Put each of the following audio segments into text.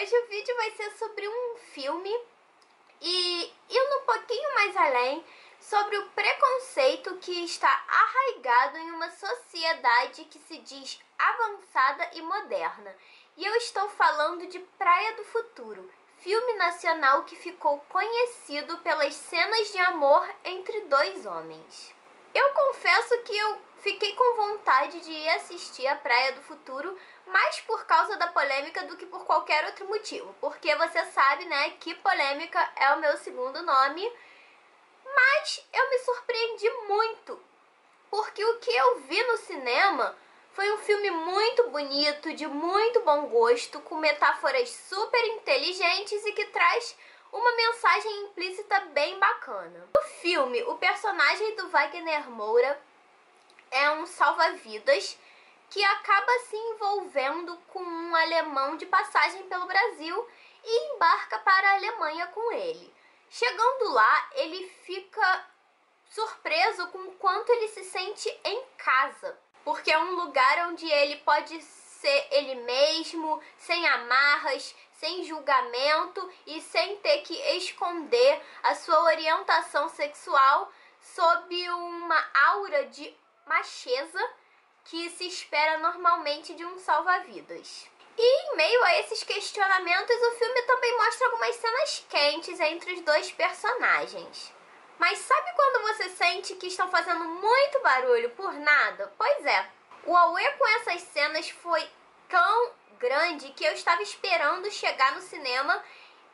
Hoje o vídeo vai ser sobre um filme e indo um pouquinho mais além sobre o preconceito que está arraigado em uma sociedade que se diz avançada e moderna. E eu estou falando de Praia do Futuro, filme nacional que ficou conhecido pelas cenas de amor entre dois homens. Eu confesso que eu fiquei com vontade de ir assistir a Praia do Futuro mais por causa da polêmica do que por qualquer outro motivo. Porque você sabe, né, que polêmica é o meu segundo nome. Mas eu me surpreendi muito. Porque o que eu vi no cinema foi um filme muito bonito, de muito bom gosto, com metáforas super inteligentes e que traz uma mensagem implícita bem bacana. No filme, o personagem do Wagner Moura é um salva-vidas que acaba se envolvendo com um alemão de passagem pelo Brasil e embarca para a Alemanha com ele. Chegando lá, ele fica surpreso com o quanto ele se sente em casa, porque é um lugar onde ele pode ser ele mesmo, sem amarras, sem julgamento e sem ter que esconder a sua orientação sexual sob uma aura de macheza que se espera normalmente de um salva-vidas. E em meio a esses questionamentos, o filme também mostra algumas cenas quentes entre os dois personagens. Mas sabe quando você sente que estão fazendo muito barulho por nada? Pois é, o Aue com essas cenas foi tão grande que eu estava esperando chegar no cinema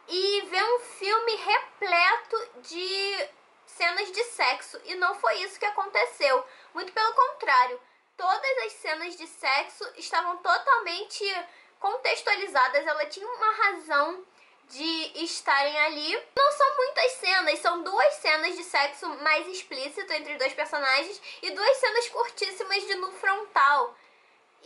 e ver um filme repleto de cenas de sexo. E não foi isso que aconteceu. Muito pelo contrário todas as cenas de sexo estavam totalmente contextualizadas, ela tinha uma razão de estarem ali. Não são muitas cenas, são duas cenas de sexo mais explícito entre dois personagens e duas cenas curtíssimas de no frontal.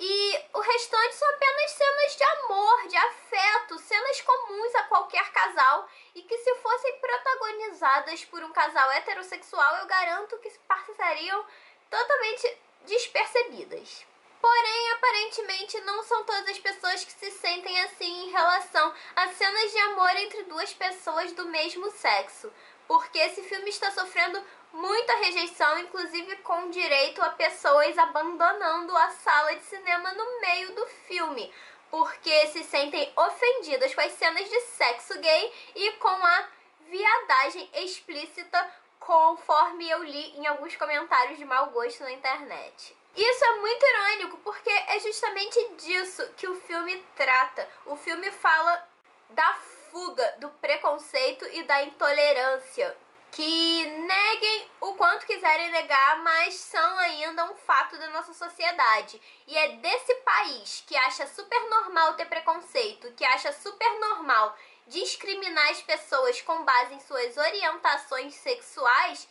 E o restante são apenas cenas de amor, de afeto, cenas comuns a qualquer casal e que se fossem protagonizadas por um casal heterossexual, eu garanto que passariam totalmente despercebidas. Porém, aparentemente não são todas as pessoas que se sentem assim em relação a cenas de amor entre duas pessoas do mesmo sexo, porque esse filme está sofrendo muita rejeição, inclusive com direito a pessoas abandonando a sala de cinema no meio do filme, porque se sentem ofendidas com as cenas de sexo gay e com a viadagem explícita conforme eu li em alguns comentários de mau gosto na internet. Isso é muito irônico porque é justamente disso que o filme trata. O filme fala da fuga, do preconceito e da intolerância. Que neguem o quanto quiserem negar, mas são ainda um fato da nossa sociedade. E é desse país que acha super normal ter preconceito, que acha super normal discriminar as pessoas com base em suas orientações sexuais,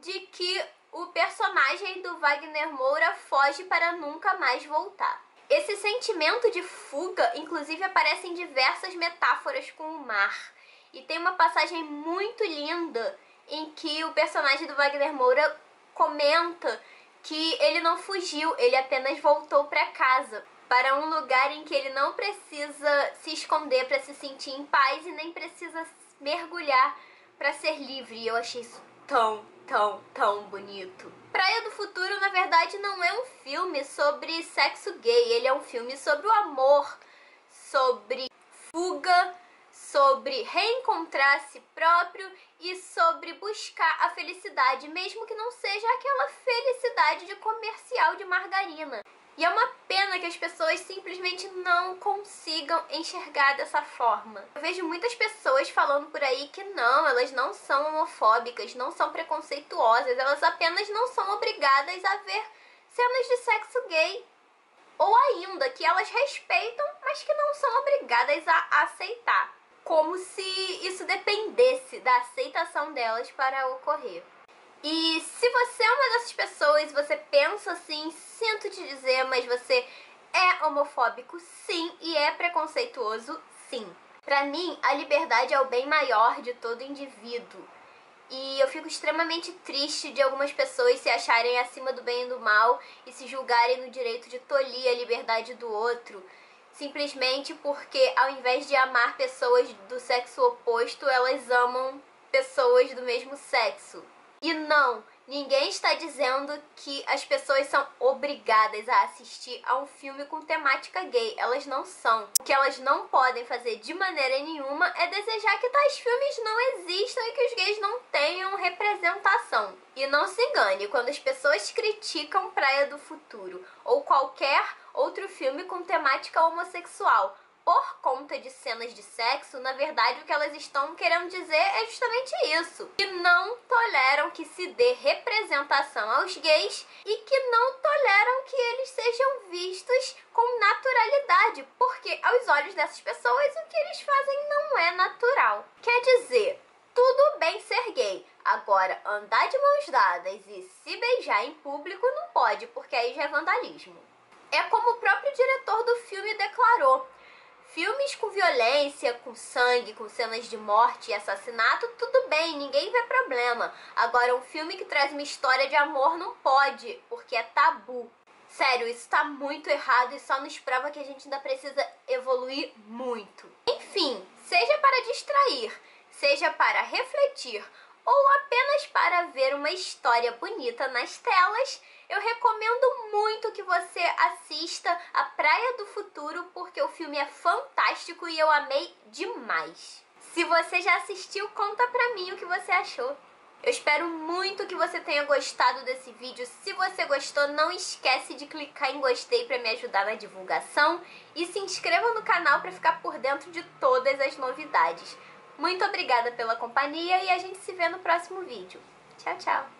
de que o personagem do Wagner Moura foge para nunca mais voltar. Esse sentimento de fuga, inclusive, aparece em diversas metáforas com o mar. E tem uma passagem muito linda em que o personagem do Wagner Moura comenta que ele não fugiu, ele apenas voltou para casa para um lugar em que ele não precisa se esconder para se sentir em paz e nem precisa mergulhar para ser livre. E eu achei isso tão, tão, tão bonito. Praia do Futuro, na verdade, não é um filme sobre sexo gay, ele é um filme sobre o amor, sobre fuga, sobre reencontrar si próprio e sobre buscar a felicidade, mesmo que não seja aquela felicidade de comercial de margarina. E é uma pena que as pessoas simplesmente não consigam enxergar dessa forma. Eu vejo muitas pessoas falando por aí que não, elas não são homofóbicas, não são preconceituosas, elas apenas não são obrigadas a ver cenas de sexo gay. Ou ainda que elas respeitam, mas que não são obrigadas a aceitar. Como se isso dependesse da aceitação delas para ocorrer. E se você é uma dessas pessoas, você pensa assim, sinto te dizer, mas você é homofóbico, sim, e é preconceituoso, sim. Para mim, a liberdade é o bem maior de todo indivíduo. E eu fico extremamente triste de algumas pessoas se acharem acima do bem e do mal e se julgarem no direito de tolir a liberdade do outro, simplesmente porque ao invés de amar pessoas do sexo oposto, elas amam pessoas do mesmo sexo. E não, ninguém está dizendo que as pessoas são obrigadas a assistir a um filme com temática gay. Elas não são. O que elas não podem fazer de maneira nenhuma é desejar que tais filmes não existam e que os gays não tenham representação. E não se engane, quando as pessoas criticam Praia do Futuro ou qualquer outro filme com temática homossexual, por conta de cenas de sexo, na verdade o que elas estão querendo dizer é justamente isso. Que não toleram que se dê representação aos gays e que não toleram que eles sejam vistos com naturalidade, porque aos olhos dessas pessoas o que eles fazem não é natural. Quer dizer, tudo bem ser gay. Agora, andar de mãos dadas e se beijar em público não pode, porque aí já é vandalismo. É como o próprio diretor do filme declarou. Filmes com violência, com sangue, com cenas de morte e assassinato, tudo bem, ninguém vê problema. Agora, um filme que traz uma história de amor não pode, porque é tabu. Sério, isso tá muito errado e só nos prova que a gente ainda precisa evoluir muito. Enfim, seja para distrair, seja para refletir ou apenas para ver uma história bonita nas telas, eu recomendo muito que você assista A Praia do Futuro, porque o filme é fantástico e eu amei demais. Se você já assistiu, conta pra mim o que você achou. Eu espero muito que você tenha gostado desse vídeo. Se você gostou, não esquece de clicar em gostei para me ajudar na divulgação e se inscreva no canal para ficar por dentro de todas as novidades. Muito obrigada pela companhia e a gente se vê no próximo vídeo. Tchau, tchau!